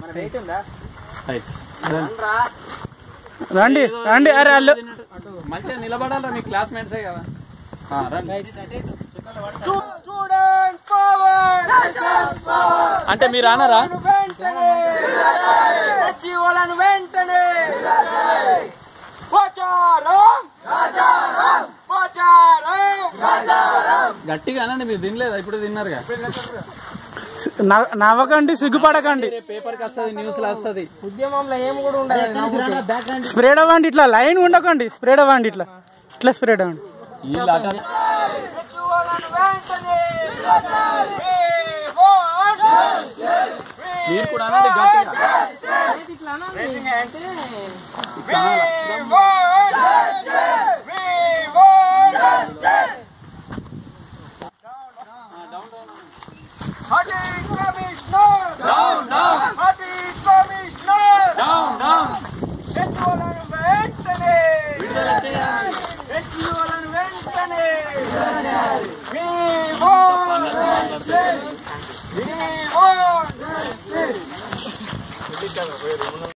మన వెయిట్ ఉందా రండి రండి అరే అల్లు. మంచిగా నిలబడాలరా మీ క్లాస్మేట్సే కదా. ఆ, రండి. స్టూడెంట్ పవర్ అంటే మీరు అన్నారా వెంటనే. గట్టిగా అనండి మీరు తినలేదా ఇప్పుడు తిన్నారుగా నవ్వ- నవ్వకండి సిగ్గుపడకండి. రేపు పేపర్కి వస్తుంది న్యూస్లో వస్తుంది. ఉద్యమంలో ఏం కూడా ఉండదు. స్ప్రేడ్ అవ్వండి ఇట్లా లైన్ ఉండకండి స్ప్రేడ్ అవ్వండి ఇట్లా. ఇట్లా స్ప్రేడ్ అవ్వండి. మీరు కూడా అనండి గట్టిగా. వెంటనే విడుదల చేయాలి హెచ్ఓలను వెంటనే We want We want